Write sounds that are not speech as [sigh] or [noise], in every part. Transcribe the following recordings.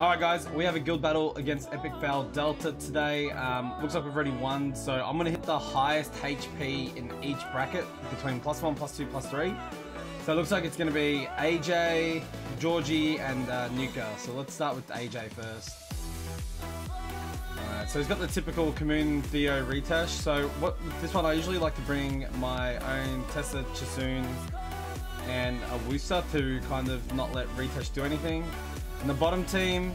Alright guys, we have a guild battle against Epic Fail Delta today. Um, looks like we've already won, so I'm going to hit the highest HP in each bracket between plus 1, plus 2, plus 3. So it looks like it's going to be AJ, Georgie, and uh, Nuka. So let's start with AJ first. Alright, so he's got the typical Kamoon Theo Ritesh. So what this one, I usually like to bring my own Tessa Chasun and a Wusa to kind of not let Ritesh do anything. In the bottom team,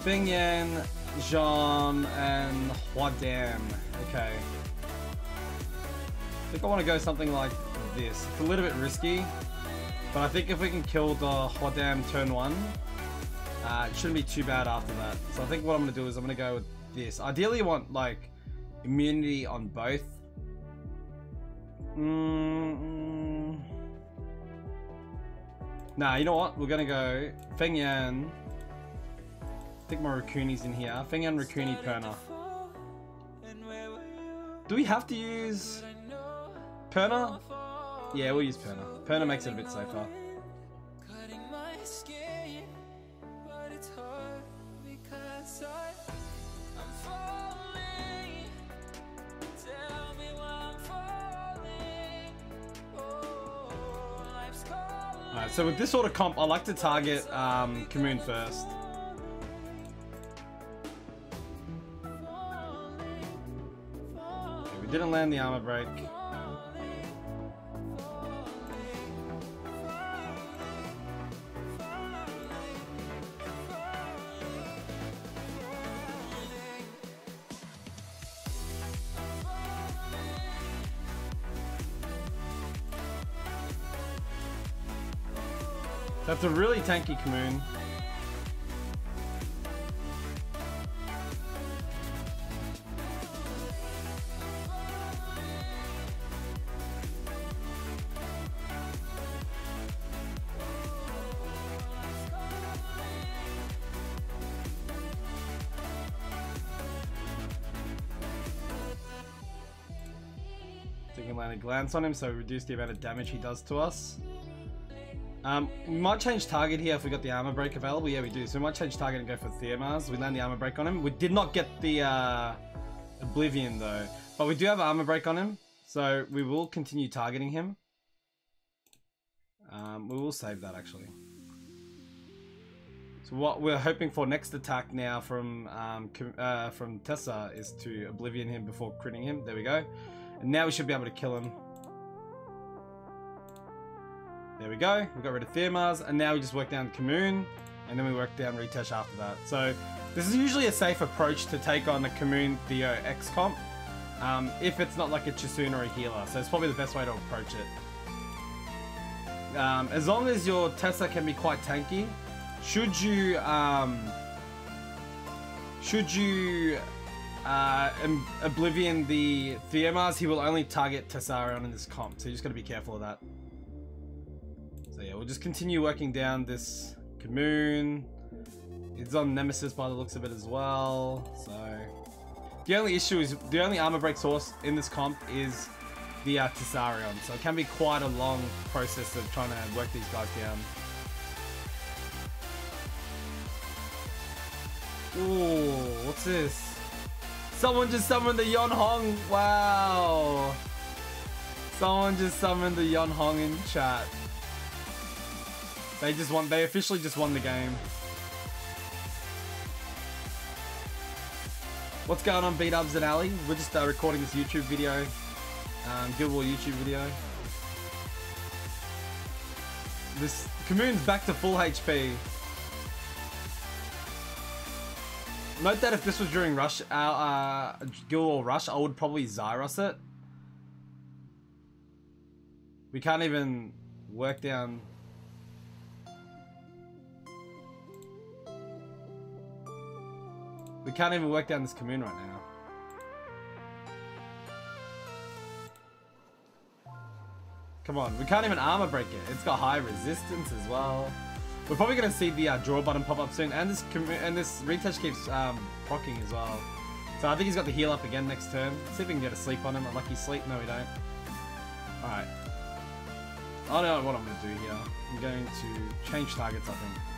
Feng Yan, Jean, and Hwadam. Okay. I think I want to go something like this. It's a little bit risky, but I think if we can kill the Hwadam turn one, uh, it shouldn't be too bad after that. So I think what I'm going to do is I'm going to go with this. Ideally, you want like immunity on both. Mm -mm. Nah, you know what? We're gonna go Feng Yan. I think my Rakuni's in here. Feng Yan, Rakuni, Perna. Do we have to use Perna? Yeah, we'll use Perna. Perna makes it a bit safer. So with this sort of comp, I like to target um, Kamoon first. Okay, we didn't land the armor break. That's a really tanky Kamoon. Land a glance on him so reduce the amount of damage he does to us. Um, we might change target here if we got the armor break available. Yeah, we do. So we might change target and go for Theomars. We land the armor break on him. We did not get the uh, Oblivion though, but we do have armor break on him. So we will continue targeting him. Um, we will save that actually. So what we're hoping for next attack now from um, uh, from Tessa is to Oblivion him before critting him. There we go. And now we should be able to kill him. There we go. We got rid of Theomars, and now we just work down Kamoon, and then we work down Ritesh after that. So this is usually a safe approach to take on the Kamoon Theo X comp, um, if it's not like a Chasun or a healer. So it's probably the best way to approach it. Um, as long as your Tessa can be quite tanky, should you um, should you uh, Oblivion the Theomars, he will only target Tessarion in this comp, so you just got to be careful of that. So yeah, we'll just continue working down this Kamoon. It's on Nemesis by the looks of it as well. So the only issue is the only armor break source in this comp is the uh, Tessarion. So it can be quite a long process of trying to work these guys down. Ooh, what's this? Someone just summoned the Yon Hong. Wow. Someone just summoned the Yon Hong in chat. They just won. They officially just won the game. What's going on, Beat Ups and Ali? We're just uh, recording this YouTube video, um, Guild War YouTube video. This Kamoon's back to full HP. Note that if this was during Rush, uh, uh, Guild War Rush, I would probably Zaiross it. We can't even work down We can't even work down this Kamoon right now. Come on, we can't even armor break it. It's got high resistance as well. We're probably gonna see the uh, draw button pop up soon, and this and this Ritesh keeps um, procking as well. So I think he's got the heal up again next turn. See if we can get a sleep on him. A lucky sleep? No, we don't. All right. I don't know what I'm gonna do here. I'm going to change targets. I think.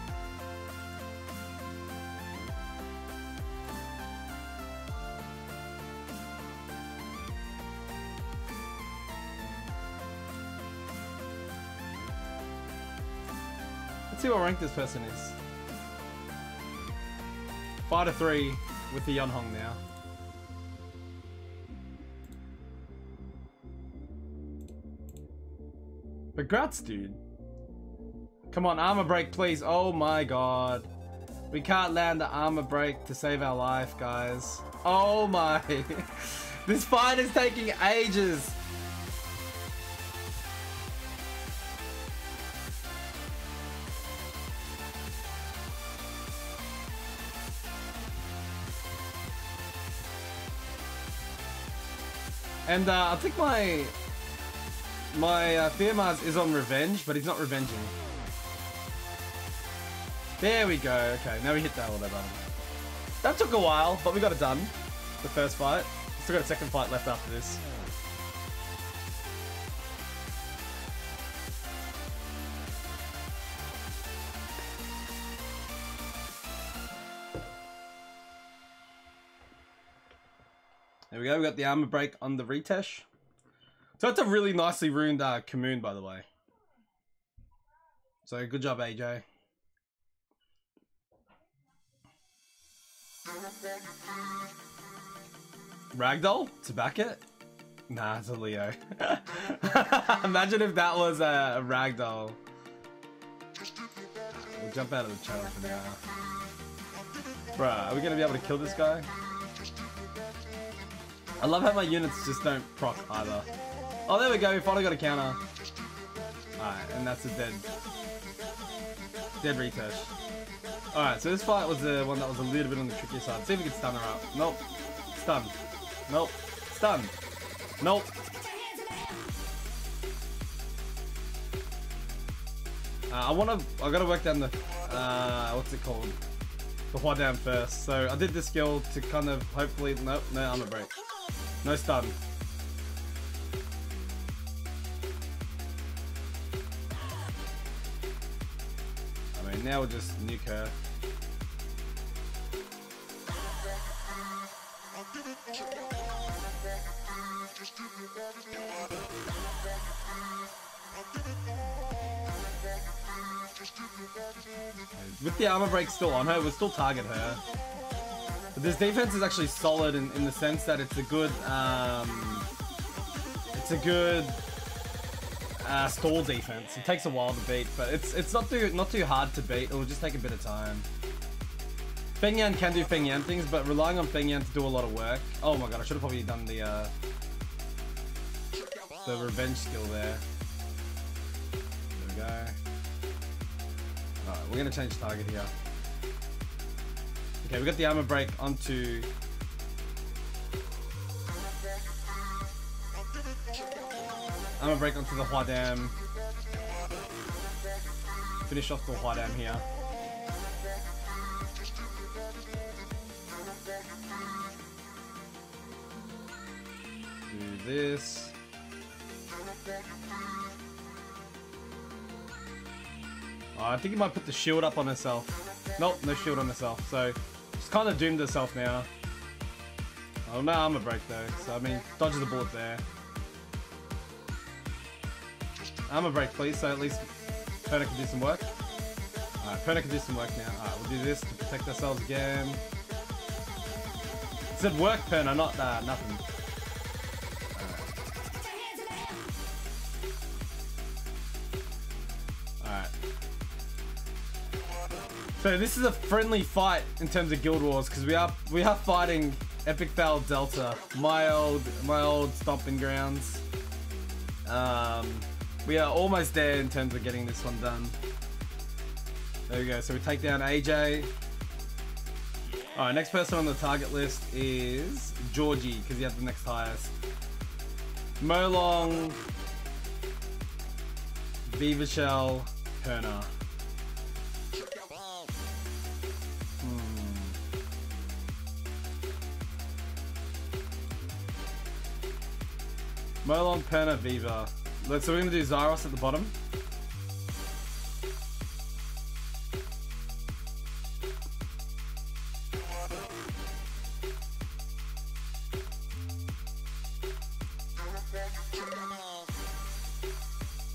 Let's see what rank this person is. Fighter 3 with the Yunhong now. But grats, dude. Come on, armor break, please. Oh my god. We can't land the armor break to save our life, guys. Oh my. [laughs] this fight is taking ages. And uh, I think my my uh, Theomars is on revenge, but he's not revenging. There we go. Okay, now we hit that order button. That took a while, but we got it done. The first fight. Still got a second fight left after this. There we go, we got the armor break on the Ritesh. So that's a really nicely ruined uh, Kamoon, by the way. So good job, AJ. Ragdoll to back it? Nah, it's a Leo. [laughs] Imagine if that was a Ragdoll. We'll jump out of the channel for now. Bruh, are we gonna be able to kill this guy? I love how my units just don't proc either. Oh, there we go. We finally got a counter. Alright, and that's a dead... Dead Ritesh. Alright, so this fight was the one that was a little bit on the trickier side. See if we can stun her up. Nope. Stun. Nope. Stun. Nope. Uh, I wanna... I gotta work down the... Uh, what's it called? The Hua first. So I did this skill to kind of hopefully... Nope, no armor break. No stun. I mean, now we'll just nuke her. With the armor break still on her, we'll still target her. This defense is actually solid in, in the sense that it's a good, um, it's a good uh, stall defense. It takes a while to beat, but it's it's not too not too hard to beat. It will just take a bit of time. Feng Yan can do Feng Yan things, but relying on Feng Yan to do a lot of work. Oh my god, I should have probably done the uh, the revenge skill there. There we go. Alright, we're gonna change target here. Okay, we got the armor break onto... Armor break onto the Hwadam. Finish off the Hwadam here. Do this. Oh, I think he might put the shield up on herself. Nope, no shield on herself. So She's kind of doomed itself now. Oh, no I'm a break though, so I mean, dodges the bullet there. I'm a break please, so at least Perna can do some work. Alright, Perna can do some work now. Alright, we'll do this to protect ourselves again. It said work Perna, not uh, nothing. So this is a friendly fight in terms of Guild Wars because we are we are fighting Epic Fail Delta, my old my old stomping grounds. Um, we are almost there in terms of getting this one done. There we go. So we take down AJ. All right, next person on the target list is Georgie because he had the next highest. Molong, Vivachel, Perna. Molong, Perna, Viva. So we're gonna do Zaiross at the bottom.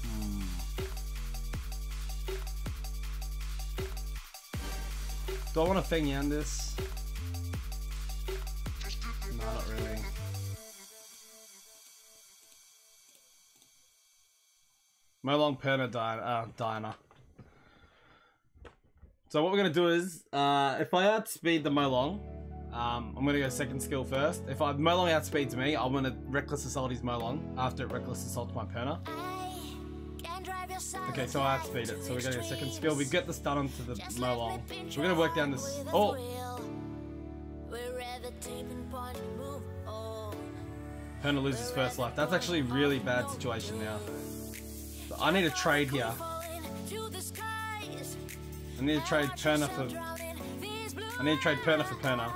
Hmm. Do I want to Feng Yan this? Molong Perna Diana. Uh, Diana. So what we're gonna do is, uh, if I outspeed the Molong, um, I'm gonna go second skill first. If I Molong outspeeds me, I'm gonna Reckless Assault his Molong after it Reckless Assaults my Perna. Okay, so I outspeed it. So we're gonna go second skill. We get the stun onto the Molong. So we're gonna work down this. Oh! Perna loses first life. That's actually a really bad situation now. I need a trade here. I need to trade Perna for. I need to trade Perna for Perna.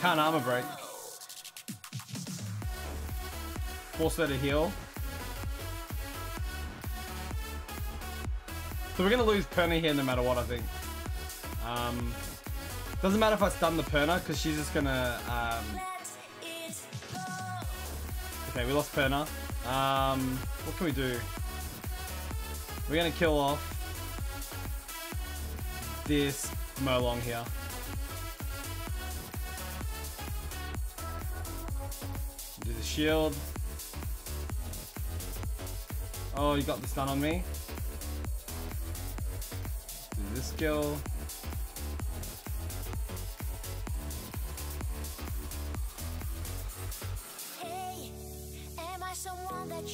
Can't armor break. Force her to heal. So we're gonna lose Perna here no matter what, I think. Um, doesn't matter if I stun the Perna, because she's just gonna... Um... Okay, we lost Perna. Um, what can we do? We're gonna kill off this Molong here. Do the shield. Oh, you got the stun on me. Do this skill.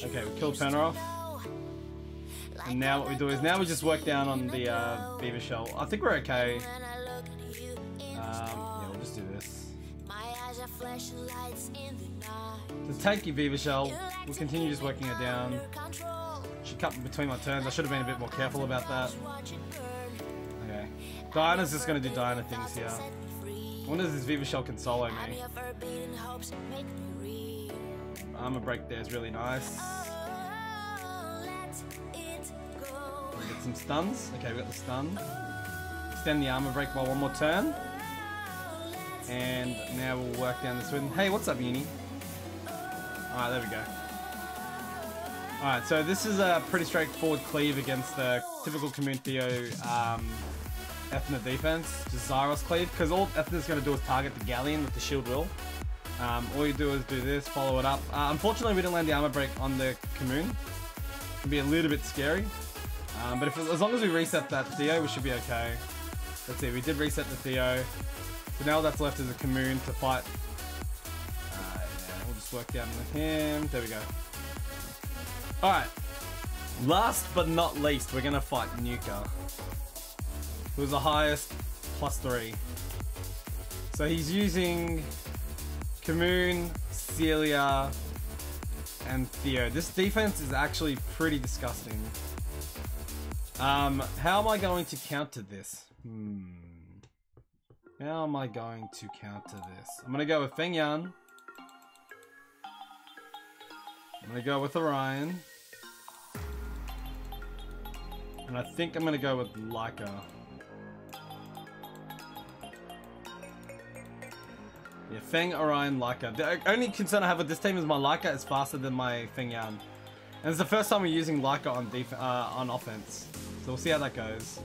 Okay, we killed Perna off. And now what we do is now we just work down on the uh, Vivachel. I think we're okay. Um, yeah, we'll just do this. The tanky Vivachel, we'll continue just working her down. She cut between my turns. I should have been a bit more careful about that. Okay. Diana's just going to do Diana things here. I wonder if this Vivachel can solo me. Armor break there is really nice. Get some stuns. Okay, we got the stun. Extend the armor break by one more turn. And now we'll work down this one. Hey, what's up, Uni? Alright, there we go. Alright, so this is a pretty straightforward cleave against the typical Commun Theo um, Ethna defense, just Zaiross cleave, because all Ethna's going to do is target the Galleon with the shield will. Um, all you do is do this, follow it up. Uh, unfortunately, we didn't land the armor break on the Commun. It can be a little bit scary. Um, but if, as long as we reset that Theo, we should be okay. Let's see, we did reset the Theo. So now that's left is a Commun to fight. Uh, yeah, we'll just work down with him. There we go. Alright. Last but not least, we're to fight Nuka. Who's the highest plus three. So he's using Commun, Celia, and Theo. This defense is actually pretty disgusting. Um, how am I going to counter this? Hmm. How am I going to counter this? I'm gonna go with Feng Yan. I'm gonna go with Orion. And I think I'm gonna go with Laika. Yeah, Feng, Orion, Laika. The only concern I have with this team is my Laika is faster than my Feng Yan. And it's the first time we're using Laika on def uh, on offense. So we'll see how that goes.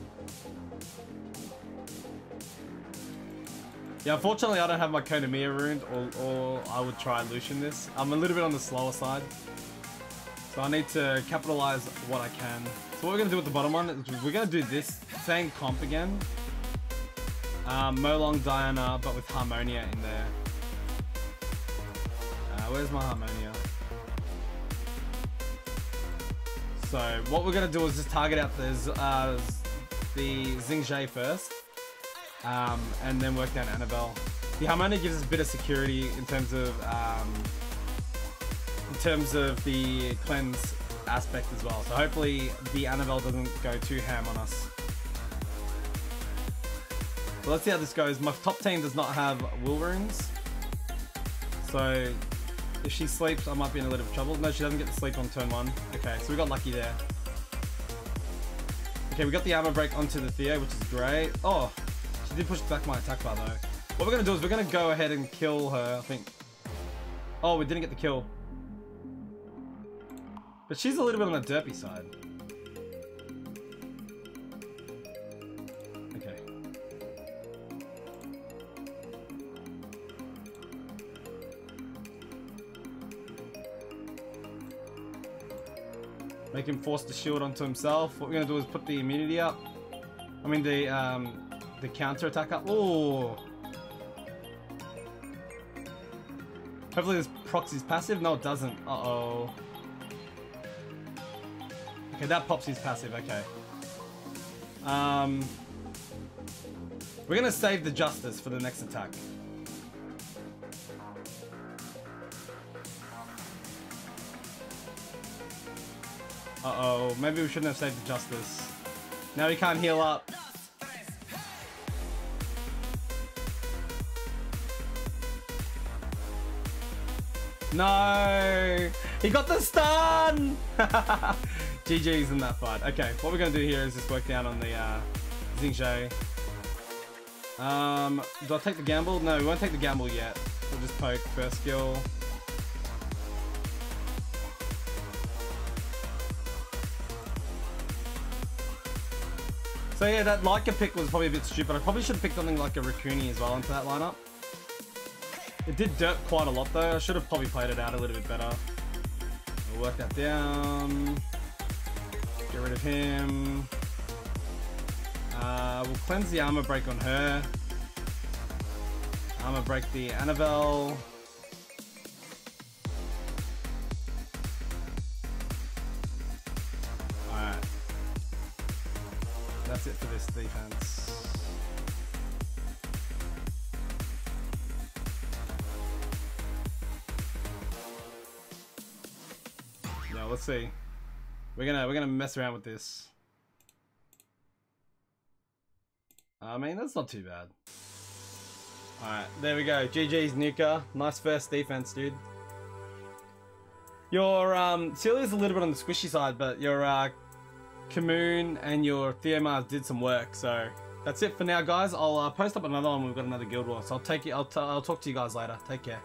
Yeah, unfortunately I don't have my Konamiya rune, or, or I would try Lushen this. I'm a little bit on the slower side. So I need to capitalize what I can. So what we're to do with the bottom one is we're to do this same comp again. Um, Molong Diana, but with Harmonia in there. Uh, where's my Harmonia? So what we're to do is just target out the, uh, the Xingqiu first. Um, and then work down Annabelle. The Harmonia gives us a bit of security in terms of um, in terms of the cleanse aspect as well. So hopefully the Annabelle doesn't go too ham on us. So let's see how this goes. My top team does not have will runes. So if she sleeps, I might be in a little bit of trouble. No, she doesn't get to sleep on turn one. Okay, so we got lucky there. Okay, we got the armor break onto the Theo, which is great. Oh, she did push back my attack bar though. What we're gonna do is we're gonna go ahead and kill her, I think. Oh, we didn't get the kill. But she's a little bit on the derpy side. Okay. Make him force the shield onto himself. What we're gonna do is put the immunity up. I mean the um the counter attack up. Oh. Hopefully this proxies passive. No, it doesn't. Uh oh. Okay, that pops his passive. Okay. Um. We're gonna save the justice for the next attack. Uh-oh, maybe we shouldn't have saved the Justice. Now he can't heal up. No! He got the stun! [laughs] GG's in that fight. Okay, what we're gonna do here is just work down on the uh, Xingqiu. Um, do I take the gamble? No, we won't take the gamble yet. We'll just poke first skill. So yeah, that Laika pick was probably a bit stupid. I probably should have picked something like a Raccoony as well into that lineup. It did dirt quite a lot though. I should have probably played it out a little bit better. We'll work that down. Get rid of him. Uh, we'll cleanse the armor break on her. Armor break the Annabelle. Alright. That's it for this defense. Yeah, let's see. We're gonna we're gonna mess around with this. I mean, that's not too bad. Alright, there we go. GG's Nuka. Nice first defense, dude. Your um Celia's a little bit on the squishy side, but your uh Kamoon and your Theomars did some work, so that's it for now, guys. I'll uh, post up another one. We've got another Guild War, so I'll take you. I'll, I'll talk to you guys later. Take care.